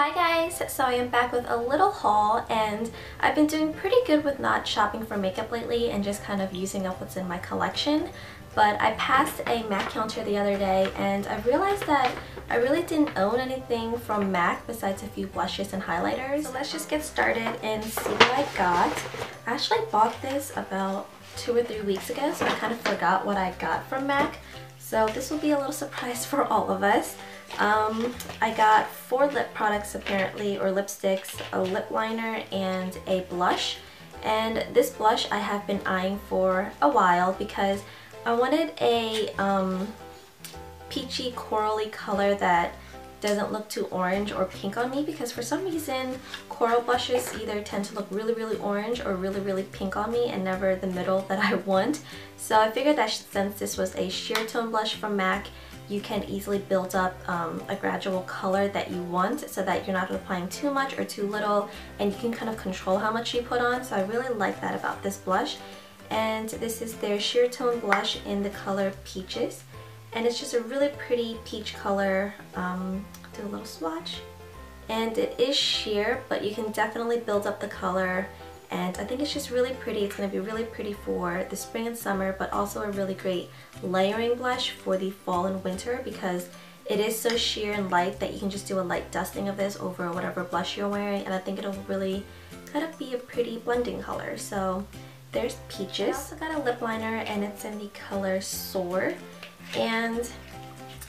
Hi guys, so I am back with a little haul and I've been doing pretty good with not shopping for makeup lately and just kind of using up what's in my collection. But I passed a MAC counter the other day and I realized that I really didn't own anything from MAC besides a few blushes and highlighters. So let's just get started and see what I got. I actually bought this about two or three weeks ago so I kind of forgot what I got from MAC. So this will be a little surprise for all of us. Um, I got four lip products apparently, or lipsticks, a lip liner, and a blush. And this blush I have been eyeing for a while because I wanted a um, peachy corally color that doesn't look too orange or pink on me because for some reason coral blushes either tend to look really really orange or really really pink on me and never the middle that I want. So I figured that since this was a sheer tone blush from MAC you can easily build up um, a gradual color that you want so that you're not applying too much or too little and you can kind of control how much you put on. So I really like that about this blush. And this is their sheer tone blush in the color Peaches. And it's just a really pretty peach color um, do a little swatch. And it is sheer but you can definitely build up the color and I think it's just really pretty. It's going to be really pretty for the spring and summer but also a really great layering blush for the fall and winter because it is so sheer and light that you can just do a light dusting of this over whatever blush you're wearing and I think it'll really kind of be a pretty blending color. So there's Peaches. I also got a lip liner and it's in the color Soar and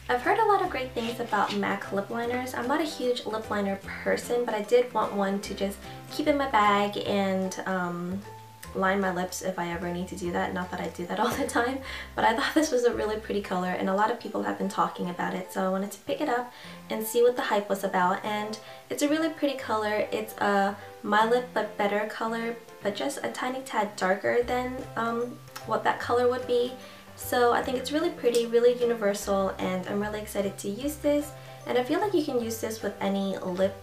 I've heard a lot of great things about MAC lip liners. I'm not a huge lip liner person, but I did want one to just keep in my bag and um, line my lips if I ever need to do that. Not that I do that all the time, but I thought this was a really pretty color and a lot of people have been talking about it. So I wanted to pick it up and see what the hype was about. And it's a really pretty color. It's a My Lip But Better color, but just a tiny tad darker than um, what that color would be. So I think it's really pretty, really universal, and I'm really excited to use this. And I feel like you can use this with any lip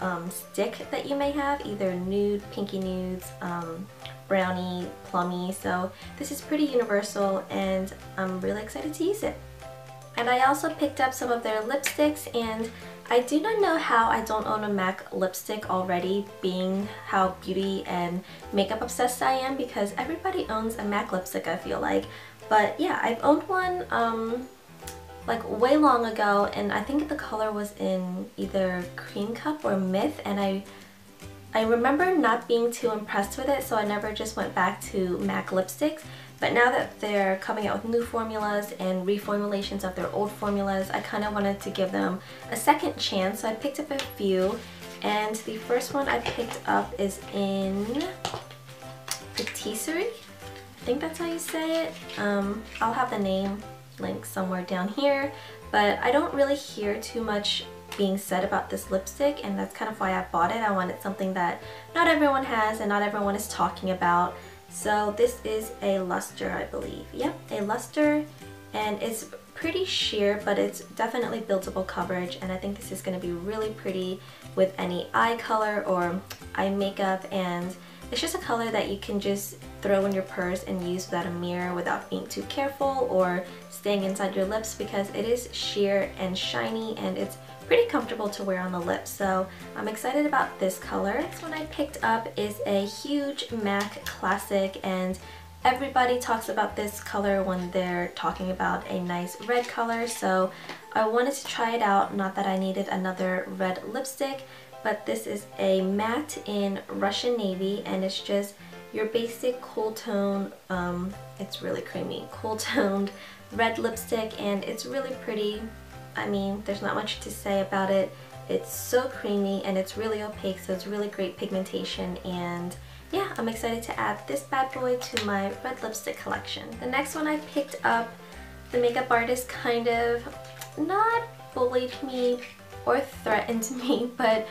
um, stick that you may have, either nude, pinky nudes, um, brownie, plummy. So this is pretty universal and I'm really excited to use it. And I also picked up some of their lipsticks and I do not know how I don't own a MAC lipstick already being how beauty and makeup obsessed I am because everybody owns a MAC lipstick I feel like. But yeah, I've owned one um, like way long ago and I think the color was in either Cream Cup or Myth and I I remember not being too impressed with it so I never just went back to MAC lipsticks. But now that they're coming out with new formulas and reformulations of their old formulas I kind of wanted to give them a second chance so I picked up a few. And the first one I picked up is in Patisserie I think that's how you say it. Um, I'll have the name link somewhere down here, but I don't really hear too much being said about this lipstick and that's kind of why I bought it. I wanted something that not everyone has and not everyone is talking about. So this is a luster, I believe. Yep, a luster and it's pretty sheer but it's definitely buildable coverage and I think this is going to be really pretty with any eye color or eye makeup and it's just a color that you can just throw in your purse and use without a mirror without being too careful or staying inside your lips because it is sheer and shiny and it's pretty comfortable to wear on the lips. So I'm excited about this color. Next one I picked up is a huge MAC classic and everybody talks about this color when they're talking about a nice red color. So I wanted to try it out, not that I needed another red lipstick, but this is a matte in Russian Navy and it's just your basic cool tone, um, it's really creamy, cool toned red lipstick and it's really pretty. I mean, there's not much to say about it. It's so creamy and it's really opaque so it's really great pigmentation and yeah, I'm excited to add this bad boy to my red lipstick collection. The next one I picked up, the makeup artist kind of not bullied me or threatened me, but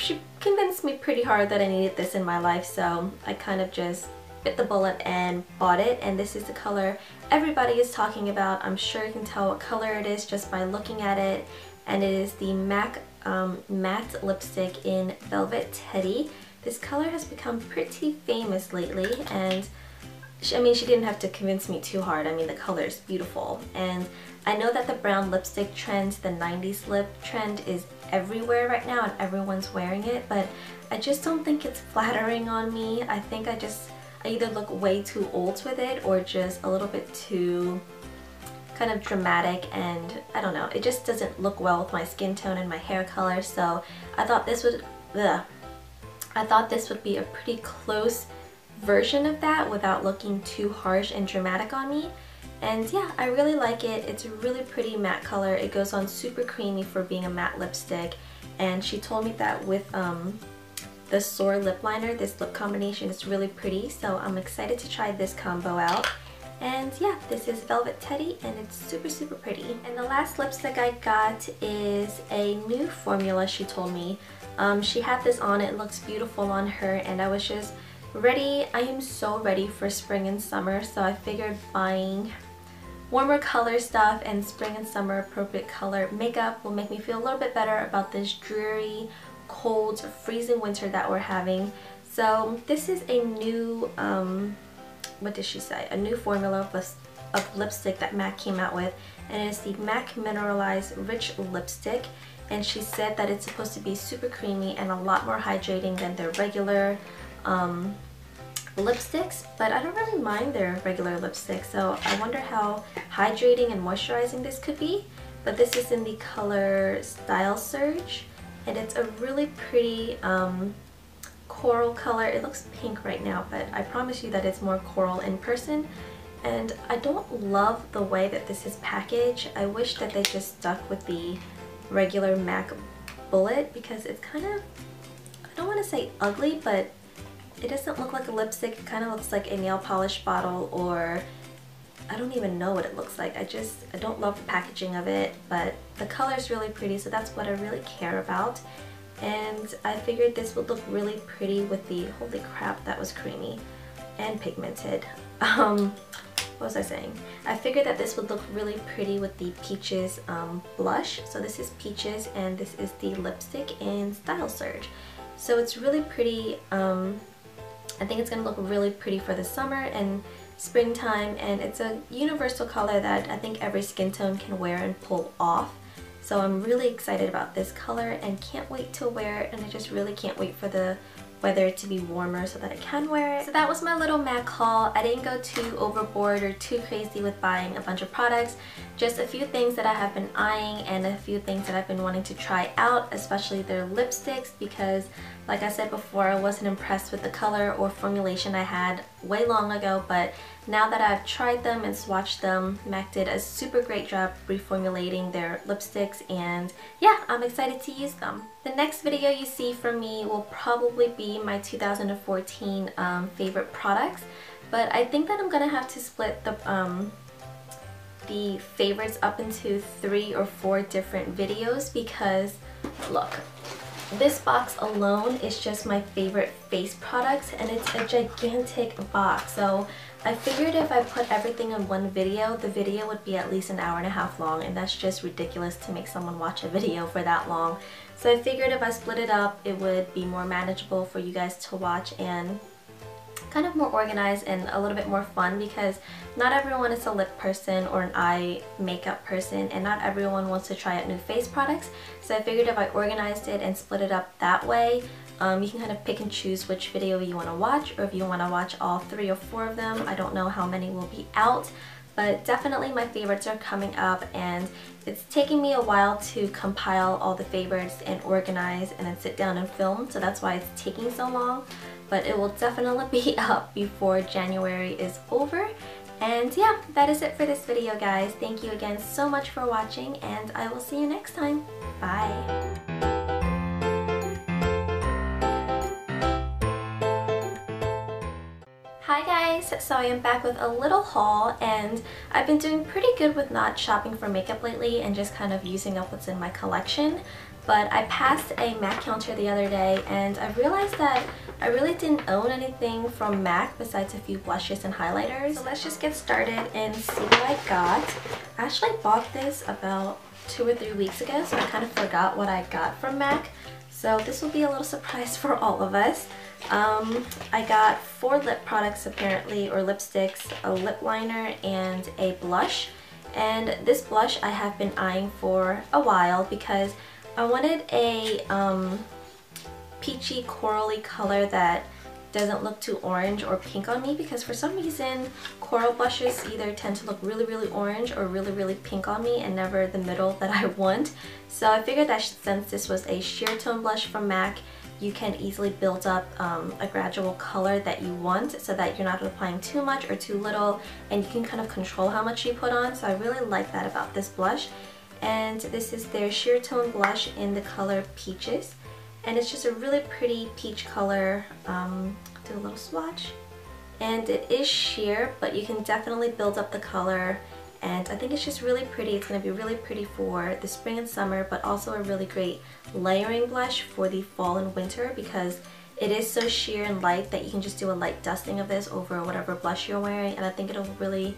she convinced me pretty hard that I needed this in my life so I kind of just bit the bullet and bought it and this is the color everybody is talking about. I'm sure you can tell what color it is just by looking at it and it is the MAC um, matte lipstick in Velvet Teddy. This color has become pretty famous lately and I mean, she didn't have to convince me too hard. I mean, the color is beautiful. And I know that the brown lipstick trend, the 90s lip trend is everywhere right now and everyone's wearing it, but I just don't think it's flattering on me. I think I just, I either look way too old with it or just a little bit too kind of dramatic and I don't know, it just doesn't look well with my skin tone and my hair color, so I thought this would, ugh, I thought this would be a pretty close version of that without looking too harsh and dramatic on me. And yeah, I really like it. It's a really pretty matte color. It goes on super creamy for being a matte lipstick. And she told me that with um, the Soar lip liner, this lip combination is really pretty. So I'm excited to try this combo out. And yeah, this is Velvet Teddy and it's super, super pretty. And the last lipstick I got is a new formula she told me. Um, she had this on, it looks beautiful on her and I was just ready. I am so ready for spring and summer so I figured buying warmer color stuff and spring and summer appropriate color makeup will make me feel a little bit better about this dreary, cold, freezing winter that we're having. So this is a new, um, what did she say? A new formula of, of lipstick that MAC came out with and it's the MAC Mineralized Rich Lipstick and she said that it's supposed to be super creamy and a lot more hydrating than their regular um, lipsticks, but I don't really mind their regular lipstick, so I wonder how hydrating and moisturizing this could be. But this is in the color Style Surge, and it's a really pretty um, coral color. It looks pink right now, but I promise you that it's more coral in person. And I don't love the way that this is packaged. I wish that they just stuck with the regular MAC bullet because it's kind of, I don't want to say ugly, but it doesn't look like a lipstick. It kind of looks like a nail polish bottle or I don't even know what it looks like. I just, I don't love the packaging of it, but the color is really pretty, so that's what I really care about. And I figured this would look really pretty with the, holy crap, that was creamy and pigmented. Um, what was I saying? I figured that this would look really pretty with the Peaches um, blush. So this is Peaches and this is the lipstick in Style Surge. So it's really pretty. Um, I think it's going to look really pretty for the summer and springtime and it's a universal color that I think every skin tone can wear and pull off. So I'm really excited about this color and can't wait to wear it and I just really can't wait for the weather to be warmer so that I can wear it. So that was my little MAC haul. I didn't go too overboard or too crazy with buying a bunch of products. Just a few things that I have been eyeing and a few things that I've been wanting to try out, especially their lipsticks because like I said before, I wasn't impressed with the color or formulation I had way long ago, but now that I've tried them and swatched them, MAC did a super great job reformulating their lipsticks and yeah, I'm excited to use them. The next video you see from me will probably be my 2014 um, favorite products, but I think that I'm gonna have to split the um, the favorites up into three or four different videos because look this box alone is just my favorite face products and it's a gigantic box. So I figured if I put everything in one video, the video would be at least an hour and a half long and that's just ridiculous to make someone watch a video for that long. So I figured if I split it up, it would be more manageable for you guys to watch and kind of more organized and a little bit more fun because not everyone is a lip person or an eye makeup person and not everyone wants to try out new face products. So I figured if I organized it and split it up that way, um, you can kind of pick and choose which video you want to watch or if you want to watch all three or four of them. I don't know how many will be out but definitely my favorites are coming up and it's taking me a while to compile all the favorites and organize and then sit down and film so that's why it's taking so long but it will definitely be up before January is over. And yeah, that is it for this video guys. Thank you again so much for watching and I will see you next time. Bye! Hi guys, so I am back with a little haul and I've been doing pretty good with not shopping for makeup lately and just kind of using up what's in my collection but I passed a MAC counter the other day and I realized that I really didn't own anything from MAC besides a few blushes and highlighters. So let's just get started and see what I got. I actually bought this about two or three weeks ago, so I kind of forgot what I got from MAC. So this will be a little surprise for all of us. Um, I got four lip products apparently, or lipsticks, a lip liner, and a blush. And this blush I have been eyeing for a while because I wanted a um, peachy corally color that doesn't look too orange or pink on me because for some reason coral blushes either tend to look really really orange or really really pink on me and never the middle that I want. So I figured that since this was a sheer tone blush from MAC you can easily build up um, a gradual color that you want so that you're not applying too much or too little and you can kind of control how much you put on so I really like that about this blush and this is their sheer tone blush in the color Peaches and it's just a really pretty peach color. Um, do a little swatch. And it is sheer, but you can definitely build up the color and I think it's just really pretty. It's going to be really pretty for the spring and summer, but also a really great layering blush for the fall and winter because it is so sheer and light that you can just do a light dusting of this over whatever blush you're wearing and I think it'll really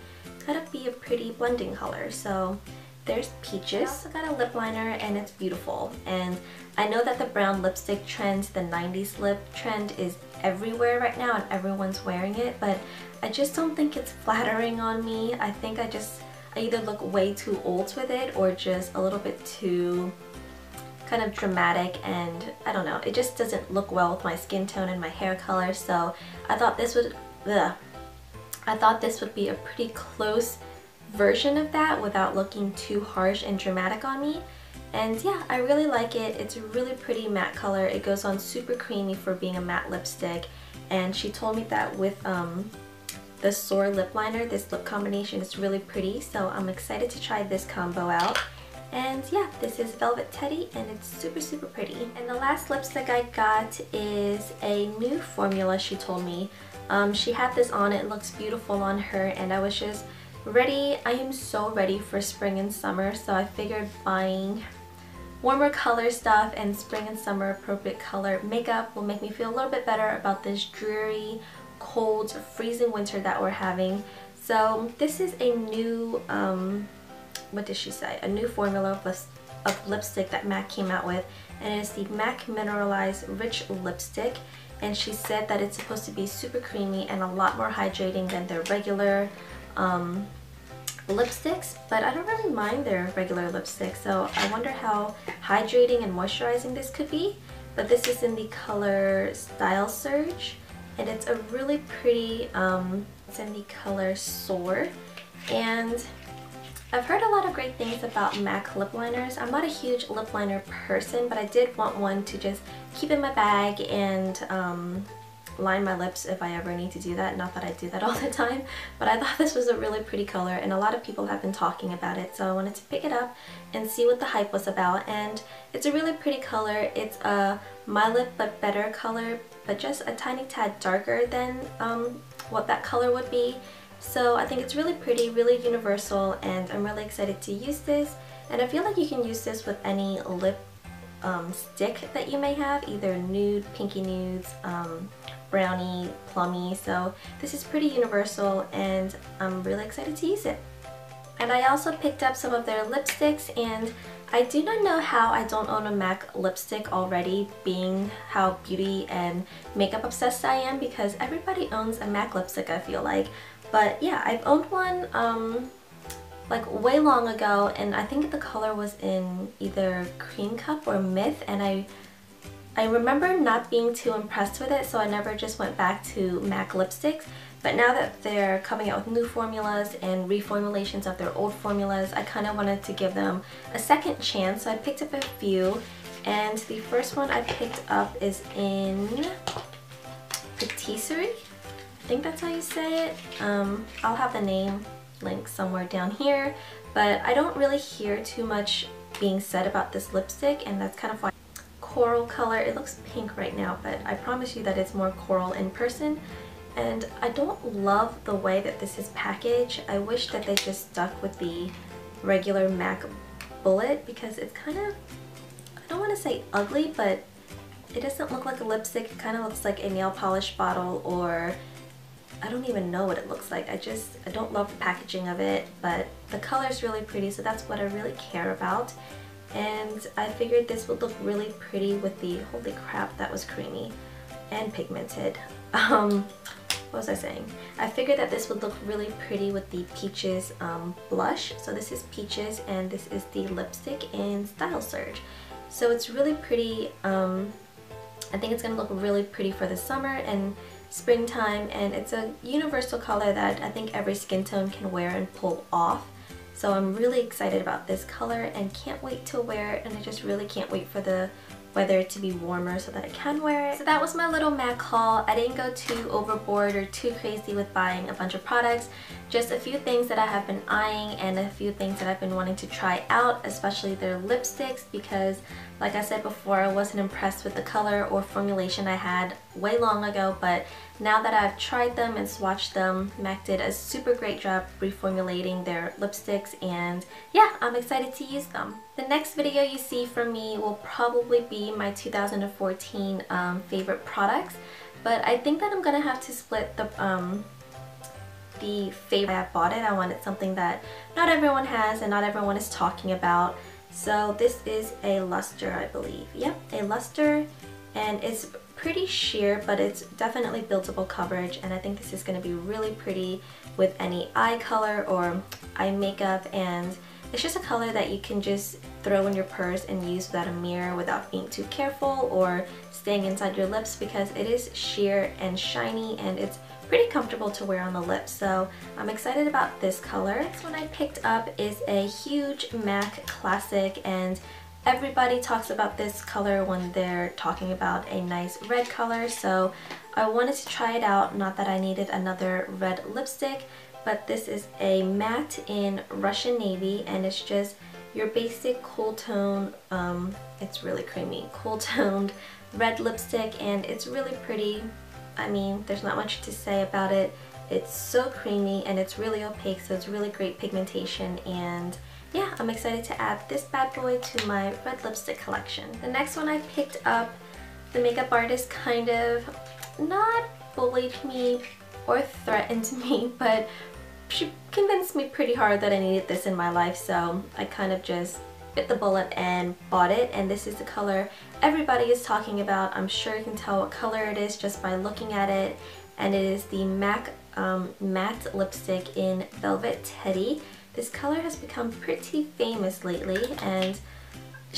kind of be a pretty blending color. So there's Peaches. I also got a lip liner and it's beautiful. And I know that the brown lipstick trend, the 90s lip trend is everywhere right now and everyone's wearing it, but I just don't think it's flattering on me. I think I just, I either look way too old with it or just a little bit too kind of dramatic and I don't know, it just doesn't look well with my skin tone and my hair color, so I thought this would, ugh, I thought this would be a pretty close version of that without looking too harsh and dramatic on me. And yeah, I really like it. It's a really pretty matte color. It goes on super creamy for being a matte lipstick. And she told me that with um, the Soar lip liner, this lip combination is really pretty. So I'm excited to try this combo out. And yeah, this is Velvet Teddy and it's super, super pretty. And the last lipstick I got is a new formula she told me. Um, she had this on, it looks beautiful on her and I was just ready. I am so ready for spring and summer, so I figured buying warmer color stuff and spring and summer appropriate color makeup will make me feel a little bit better about this dreary, cold, freezing winter that we're having. So this is a new, um, what did she say? A new formula of, of lipstick that MAC came out with and it's the MAC Mineralized Rich Lipstick and she said that it's supposed to be super creamy and a lot more hydrating than their regular um, lipsticks, but I don't really mind their regular lipstick, so I wonder how hydrating and moisturizing this could be. But this is in the color Style Surge, and it's a really pretty, um, it's in the color Soar, and I've heard a lot of great things about MAC lip liners. I'm not a huge lip liner person, but I did want one to just keep in my bag and um, line my lips if I ever need to do that. Not that I do that all the time, but I thought this was a really pretty color and a lot of people have been talking about it. So I wanted to pick it up and see what the hype was about. And it's a really pretty color. It's a My Lip But Better color, but just a tiny tad darker than um, what that color would be. So I think it's really pretty, really universal, and I'm really excited to use this. And I feel like you can use this with any lip um, stick that you may have, either nude, pinky nudes, um, brownie, plummy. So this is pretty universal and I'm really excited to use it. And I also picked up some of their lipsticks and I do not know how I don't own a MAC lipstick already being how beauty and makeup obsessed I am because everybody owns a MAC lipstick I feel like. But yeah, I've owned one um, like way long ago and I think the color was in either Cream Cup or Myth and I I remember not being too impressed with it so I never just went back to MAC lipsticks. But now that they're coming out with new formulas and reformulations of their old formulas I kind of wanted to give them a second chance. So I picked up a few and the first one I picked up is in Patisserie I think that's how you say it. Um, I'll have the name link somewhere down here but I don't really hear too much being said about this lipstick and that's kind of why coral color. It looks pink right now, but I promise you that it's more coral in person. And I don't love the way that this is packaged. I wish that they just stuck with the regular MAC bullet because it's kind of, I don't want to say ugly, but it doesn't look like a lipstick. It kind of looks like a nail polish bottle or I don't even know what it looks like. I just, I don't love the packaging of it, but the color is really pretty so that's what I really care about and I figured this would look really pretty with the holy crap that was creamy and pigmented um, what was I saying? I figured that this would look really pretty with the Peaches um, blush. So this is Peaches and this is the lipstick in Style Surge. So it's really pretty. Um, I think it's going to look really pretty for the summer and springtime and it's a universal color that I think every skin tone can wear and pull off. So I'm really excited about this color and can't wait to wear it and I just really can't wait for the weather to be warmer so that I can wear it. So that was my little MAC haul. I didn't go too overboard or too crazy with buying a bunch of products. Just a few things that I have been eyeing and a few things that I've been wanting to try out, especially their lipsticks because like I said before, I wasn't impressed with the color or formulation I had way long ago, but now that I've tried them and swatched them, MAC did a super great job reformulating their lipsticks and yeah, I'm excited to use them. The next video you see from me will probably be my 2014 um, favorite products, but I think that I'm gonna have to split the um, the favorite I bought it. I wanted something that not everyone has and not everyone is talking about. So this is a luster, I believe. Yep, a luster, and it's pretty sheer, but it's definitely buildable coverage, and I think this is going to be really pretty with any eye color or eye makeup, and it's just a color that you can just throw in your purse and use without a mirror without being too careful or staying inside your lips because it is sheer and shiny and it's pretty comfortable to wear on the lips. So I'm excited about this color. This one I picked up is a huge MAC classic and everybody talks about this color when they're talking about a nice red color. So I wanted to try it out, not that I needed another red lipstick, but this is a matte in Russian Navy and it's just your basic cool tone, um, it's really creamy, cool toned red lipstick and it's really pretty. I mean, there's not much to say about it. It's so creamy and it's really opaque, so it's really great pigmentation and yeah, I'm excited to add this bad boy to my red lipstick collection. The next one I picked up, the makeup artist kind of not bullied me or threatened me, but she convinced me pretty hard that I needed this in my life, so I kind of just bit the bullet and bought it and this is the color everybody is talking about. I'm sure you can tell what color it is just by looking at it and it is the MAC um, matte lipstick in Velvet Teddy. This color has become pretty famous lately and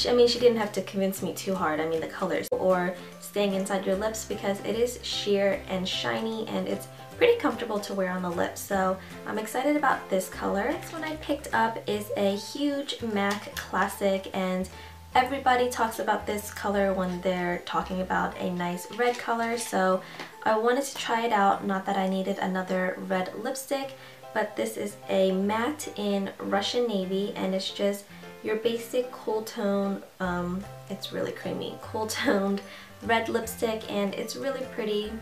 I mean she didn't have to convince me too hard. I mean the colors or staying inside your lips because it is sheer and shiny and it's pretty comfortable to wear on the lips. So I'm excited about this color. This one I picked up is a huge MAC classic and everybody talks about this color when they're talking about a nice red color. So I wanted to try it out, not that I needed another red lipstick, but this is a matte in Russian Navy and it's just your basic cool tone, um, it's really creamy, cool toned red lipstick and it's really pretty.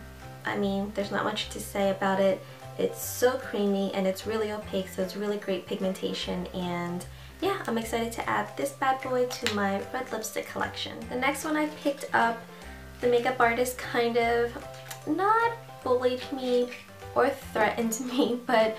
I mean, there's not much to say about it. It's so creamy and it's really opaque, so it's really great pigmentation and yeah, I'm excited to add this bad boy to my red lipstick collection. The next one I picked up, the makeup artist kind of not bullied me or threatened me, but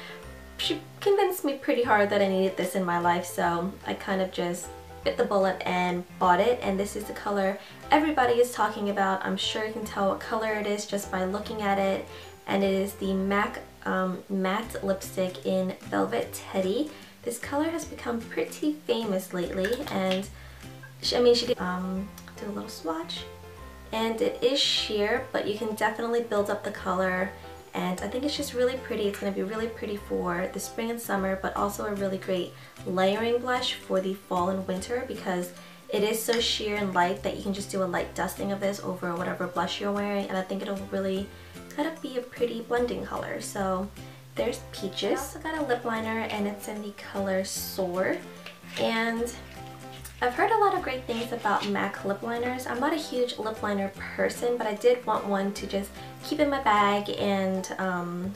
she convinced me pretty hard that I needed this in my life, so I kind of just bit the bullet and bought it and this is the color everybody is talking about. I'm sure you can tell what color it is just by looking at it and it is the MAC um, matte lipstick in Velvet Teddy. This color has become pretty famous lately and she, I mean she did um, do a little swatch and it is sheer but you can definitely build up the color and I think it's just really pretty. It's going to be really pretty for the spring and summer but also a really great layering blush for the fall and winter because it is so sheer and light that you can just do a light dusting of this over whatever blush you're wearing and I think it'll really kind of be a pretty blending color. So there's Peaches. I also got a lip liner and it's in the color Soar and I've heard a lot of great things about MAC lip liners. I'm not a huge lip liner person, but I did want one to just keep in my bag and um,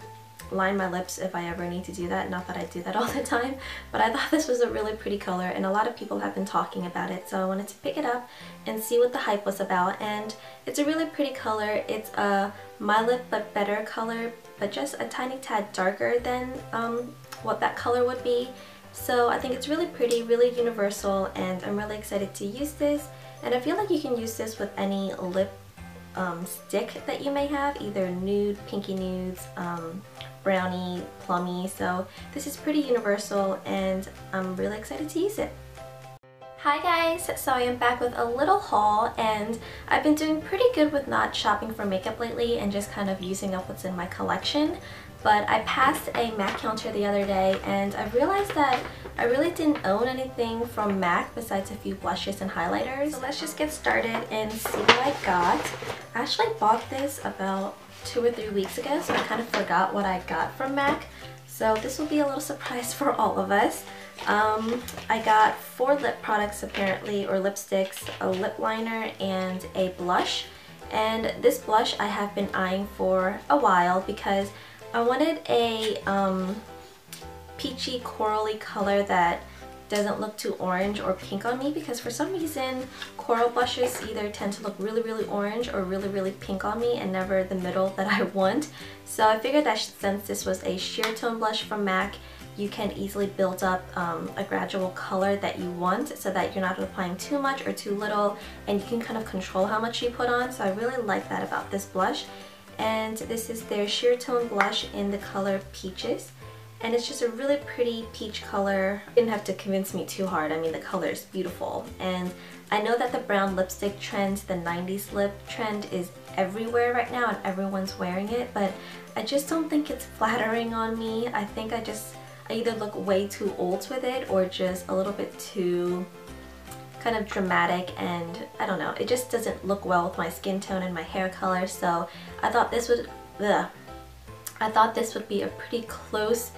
line my lips if I ever need to do that. Not that I do that all the time, but I thought this was a really pretty color and a lot of people have been talking about it. So I wanted to pick it up and see what the hype was about. And it's a really pretty color. It's a My Lip But Better color, but just a tiny tad darker than um, what that color would be. So I think it's really pretty, really universal, and I'm really excited to use this. And I feel like you can use this with any lip um, stick that you may have, either nude, pinky nudes, um, brownie, plummy. So this is pretty universal and I'm really excited to use it. Hi guys, so I am back with a little haul and I've been doing pretty good with not shopping for makeup lately and just kind of using up what's in my collection but I passed a MAC counter the other day and I realized that I really didn't own anything from MAC besides a few blushes and highlighters. So let's just get started and see what I got. I actually bought this about two or three weeks ago so I kind of forgot what I got from MAC. So this will be a little surprise for all of us. Um, I got four lip products apparently, or lipsticks, a lip liner, and a blush. And this blush I have been eyeing for a while because I wanted a um, peachy corally color that doesn't look too orange or pink on me because for some reason coral blushes either tend to look really really orange or really really pink on me and never the middle that I want. So I figured that since this was a sheer tone blush from MAC you can easily build up um, a gradual color that you want so that you're not applying too much or too little and you can kind of control how much you put on so I really like that about this blush and this is their sheer tone blush in the color Peaches and it's just a really pretty peach color. Didn't have to convince me too hard, I mean the color is beautiful and I know that the brown lipstick trend, the 90s lip trend is everywhere right now and everyone's wearing it but I just don't think it's flattering on me. I think I just I either look way too old with it or just a little bit too kind of dramatic and I don't know, it just doesn't look well with my skin tone and my hair color so I thought this would, ugh, I thought this would be a pretty close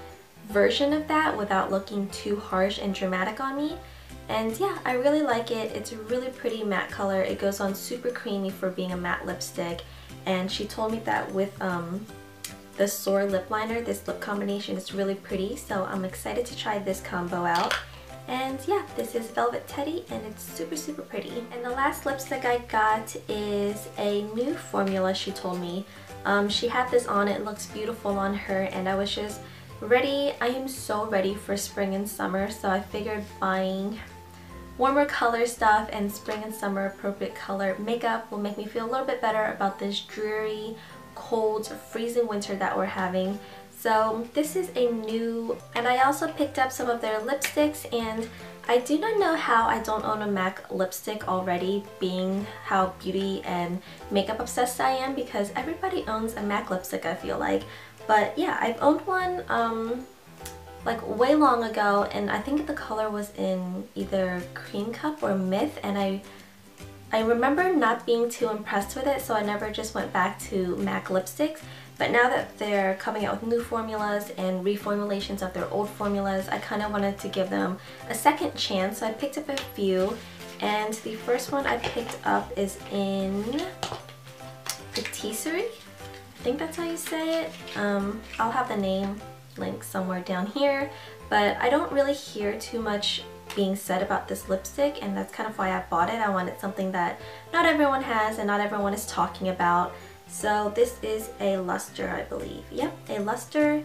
version of that without looking too harsh and dramatic on me. And yeah, I really like it. It's a really pretty matte color. It goes on super creamy for being a matte lipstick. And she told me that with um, the Soar lip liner, this lip combination is really pretty. So I'm excited to try this combo out. And yeah, this is Velvet Teddy and it's super, super pretty. And the last lipstick I got is a new formula she told me. Um, she had this on, it looks beautiful on her and I was just ready. I am so ready for spring and summer so I figured buying warmer color stuff and spring and summer appropriate color makeup will make me feel a little bit better about this dreary, cold, freezing winter that we're having. So this is a new, and I also picked up some of their lipsticks and I do not know how I don't own a MAC lipstick already, being how beauty and makeup obsessed I am because everybody owns a MAC lipstick I feel like. But yeah, I've owned one um, like way long ago and I think the color was in either Cream Cup or Myth and I I remember not being too impressed with it so I never just went back to MAC lipsticks but now that they're coming out with new formulas and reformulations of their old formulas, I kind of wanted to give them a second chance. So I picked up a few and the first one I picked up is in Patisserie. I think that's how you say it. Um, I'll have the name link somewhere down here, but I don't really hear too much being said about this lipstick and that's kind of why I bought it. I wanted something that not everyone has and not everyone is talking about. So this is a luster, I believe. Yep, a luster.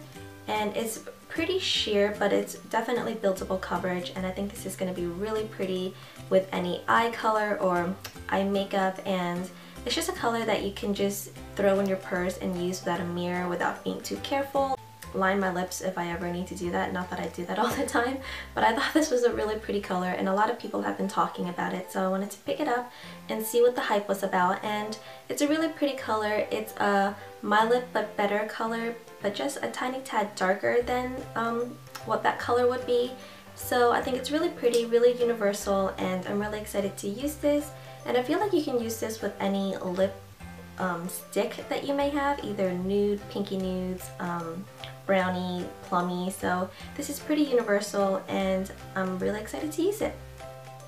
And it's pretty sheer but it's definitely buildable coverage. And I think this is going to be really pretty with any eye color or eye makeup. And it's just a color that you can just throw in your purse and use without a mirror without being too careful line my lips if I ever need to do that. Not that I do that all the time, but I thought this was a really pretty color and a lot of people have been talking about it. So I wanted to pick it up and see what the hype was about. And it's a really pretty color. It's a My Lip But Better color, but just a tiny tad darker than um, what that color would be. So I think it's really pretty, really universal, and I'm really excited to use this. And I feel like you can use this with any lip um, stick that you may have, either nude, pinky nudes, um, brownie, plummy. So this is pretty universal and I'm really excited to use it.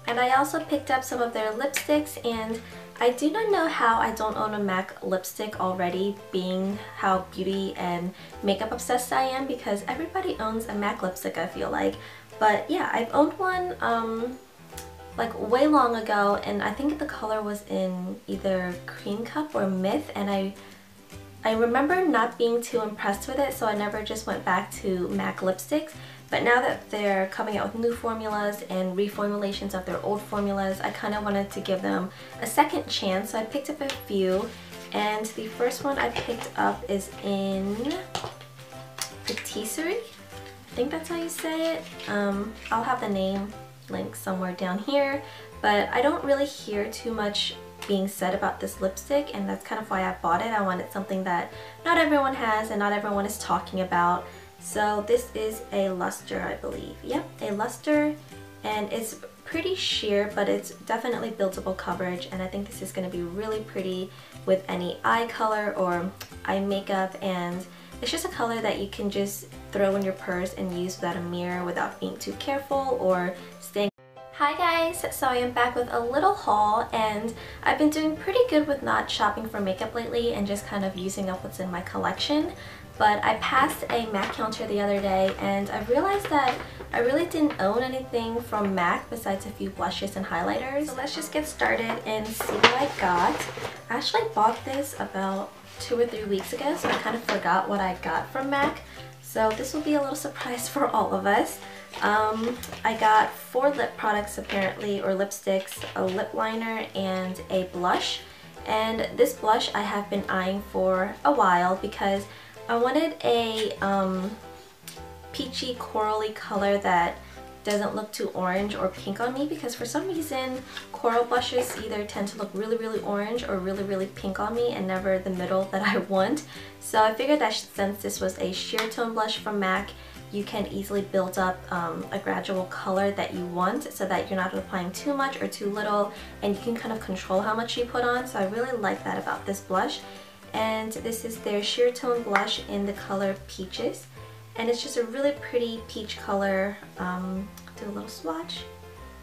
And I also picked up some of their lipsticks and I do not know how I don't own a MAC lipstick already being how beauty and makeup obsessed I am because everybody owns a MAC lipstick I feel like. But yeah, I've owned one um, like way long ago and I think the color was in either Cream Cup or Myth and I I remember not being too impressed with it so I never just went back to MAC lipsticks But now that they're coming out with new formulas and reformulations of their old formulas, I kind of wanted to give them a second chance. So I picked up a few and the first one I picked up is in Patisserie. I think that's how you say it. Um, I'll have the name link somewhere down here, but I don't really hear too much being said about this lipstick and that's kind of why I bought it. I wanted something that not everyone has and not everyone is talking about. So this is a luster, I believe. Yep, a luster and it's pretty sheer but it's definitely buildable coverage and I think this is going to be really pretty with any eye color or eye makeup and it's just a color that you can just throw in your purse and use without a mirror without being too careful or Hi guys, so I am back with a little haul and I've been doing pretty good with not shopping for makeup lately and just kind of using up what's in my collection but I passed a MAC counter the other day and I realized that I really didn't own anything from MAC besides a few blushes and highlighters. So let's just get started and see what I got. I actually bought this about two or three weeks ago so I kind of forgot what I got from MAC. So this will be a little surprise for all of us. Um, I got four lip products apparently, or lipsticks, a lip liner, and a blush. And this blush I have been eyeing for a while because I wanted a um, peachy corally color that doesn't look too orange or pink on me because for some reason coral blushes either tend to look really really orange or really really pink on me and never the middle that I want. So I figured that since this was a sheer tone blush from MAC you can easily build up um, a gradual color that you want so that you're not applying too much or too little and you can kind of control how much you put on. So I really like that about this blush. And this is their sheer tone blush in the color Peaches. And it's just a really pretty peach color um, do a little swatch.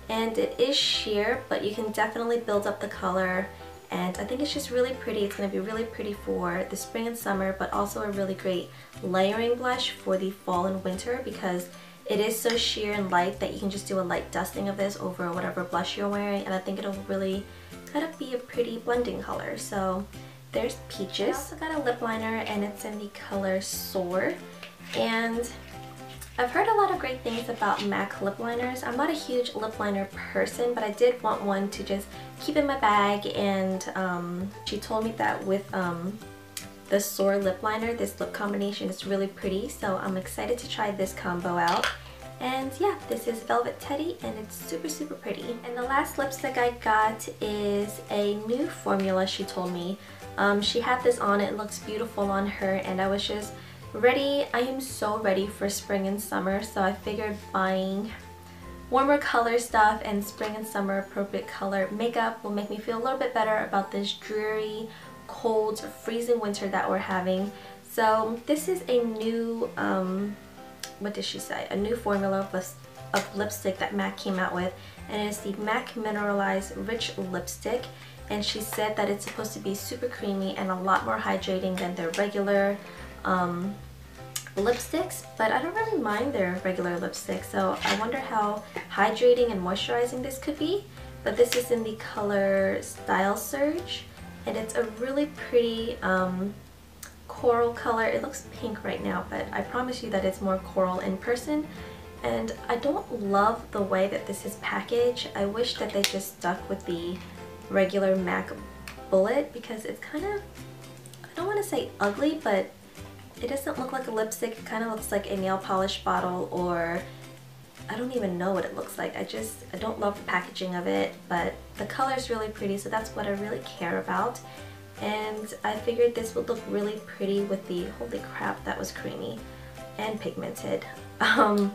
And it is sheer but you can definitely build up the color and I think it's just really pretty. It's going to be really pretty for the spring and summer but also a really great layering blush for the fall and winter because it is so sheer and light that you can just do a light dusting of this over whatever blush you're wearing and I think it'll really kind of be a pretty blending color. So there's Peaches. I also got a lip liner and it's in the color Soar and I've heard a lot of great things about MAC lip liners. I'm not a huge lip liner person, but I did want one to just keep in my bag and um, she told me that with um, the Soar lip liner, this lip combination is really pretty, so I'm excited to try this combo out. And yeah, this is Velvet Teddy and it's super, super pretty. And the last lipstick I got is a new formula she told me. Um, she had this on, it looks beautiful on her and I was just ready. I am so ready for spring and summer so I figured buying warmer color stuff and spring and summer appropriate color makeup will make me feel a little bit better about this dreary, cold, freezing winter that we're having. So this is a new, um, what did she say? A new formula of, of lipstick that MAC came out with and it's the MAC Mineralized Rich Lipstick and she said that it's supposed to be super creamy and a lot more hydrating than their regular um, lipsticks, but I don't really mind their regular lipstick, so I wonder how hydrating and moisturizing this could be. But this is in the color Style Surge, and it's a really pretty um, coral color. It looks pink right now, but I promise you that it's more coral in person. And I don't love the way that this is packaged. I wish that they just stuck with the regular MAC bullet because it's kind of, I don't want to say ugly, but it doesn't look like a lipstick. It kind of looks like a nail polish bottle or I don't even know what it looks like. I just, I don't love the packaging of it, but the color is really pretty, so that's what I really care about. And I figured this would look really pretty with the, holy crap, that was creamy and pigmented. Um,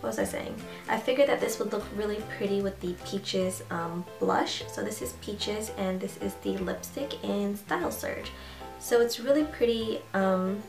what was I saying? I figured that this would look really pretty with the Peaches um, blush. So this is Peaches and this is the lipstick in Style Surge. So it's really pretty. Um,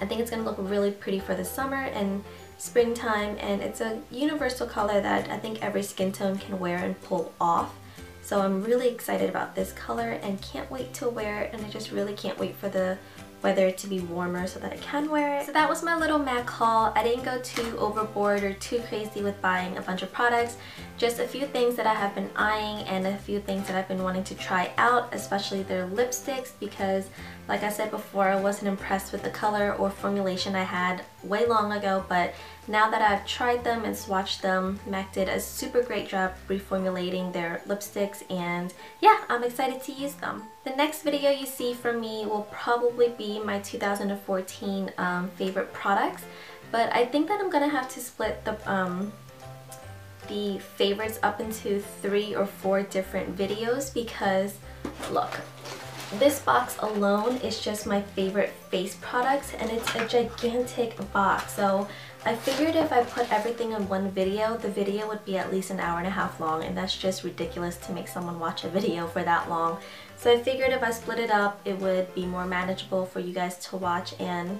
I think it's going to look really pretty for the summer and springtime and it's a universal color that I think every skin tone can wear and pull off. So I'm really excited about this color and can't wait to wear it and I just really can't wait for the weather to be warmer so that I can wear it. So that was my little MAC haul. I didn't go too overboard or too crazy with buying a bunch of products. Just a few things that I have been eyeing and a few things that I've been wanting to try out, especially their lipsticks because like I said before, I wasn't impressed with the color or formulation I had way long ago, but now that I've tried them and swatched them, MAC did a super great job reformulating their lipsticks and yeah, I'm excited to use them. The next video you see from me will probably be my 2014 um, favorite products, but I think that I'm gonna have to split the um, the favorites up into three or four different videos because look this box alone is just my favorite face products and it's a gigantic box so I figured if I put everything in one video the video would be at least an hour and a half long and that's just ridiculous to make someone watch a video for that long so I figured if I split it up it would be more manageable for you guys to watch and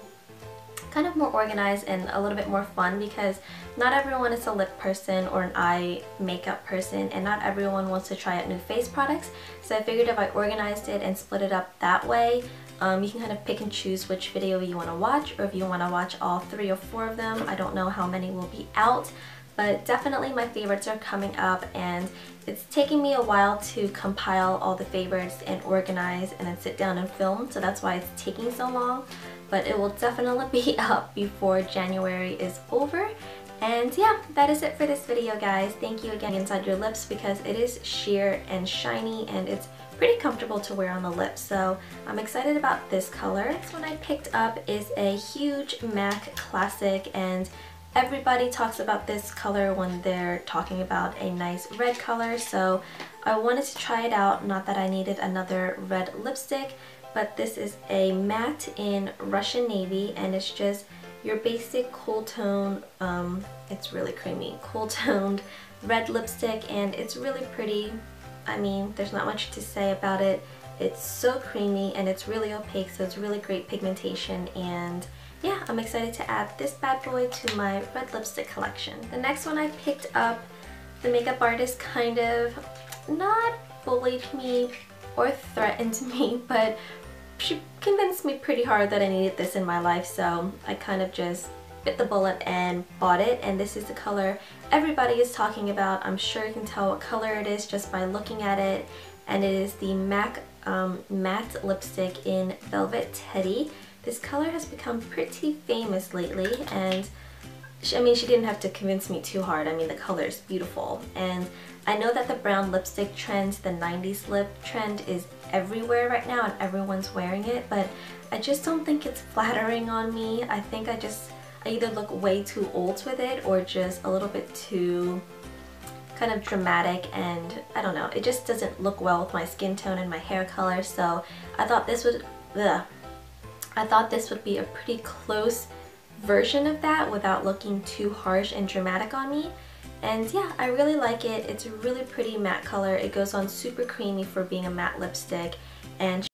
kind of more organized and a little bit more fun because not everyone is a lip person or an eye makeup person and not everyone wants to try out new face products. So I figured if I organized it and split it up that way, um, you can kind of pick and choose which video you want to watch or if you want to watch all three or four of them. I don't know how many will be out but definitely my favorites are coming up and it's taking me a while to compile all the favorites and organize and then sit down and film so that's why it's taking so long but it will definitely be up before January is over and yeah, that is it for this video guys. Thank you again inside your lips because it is sheer and shiny and it's pretty comfortable to wear on the lips. So I'm excited about this color. Next one I picked up is a huge MAC classic and everybody talks about this color when they're talking about a nice red color. So I wanted to try it out. Not that I needed another red lipstick but this is a matte in Russian Navy and it's just your basic cool tone, um, it's really creamy, cool toned red lipstick and it's really pretty. I mean, there's not much to say about it. It's so creamy and it's really opaque so it's really great pigmentation and yeah, I'm excited to add this bad boy to my red lipstick collection. The next one I picked up, the makeup artist kind of not bullied me or threatened me, but she convinced me pretty hard that I needed this in my life so I kind of just bit the bullet and bought it and this is the color everybody is talking about. I'm sure you can tell what color it is just by looking at it and it is the MAC um, matte lipstick in Velvet Teddy. This color has become pretty famous lately and I mean, she didn't have to convince me too hard. I mean, the color is beautiful. And I know that the brown lipstick trend, the 90s lip trend, is everywhere right now and everyone's wearing it, but I just don't think it's flattering on me. I think I just, I either look way too old with it or just a little bit too kind of dramatic and I don't know, it just doesn't look well with my skin tone and my hair color, so I thought this would, ugh, I thought this would be a pretty close version of that without looking too harsh and dramatic on me. And yeah, I really like it. It's a really pretty matte color. It goes on super creamy for being a matte lipstick. And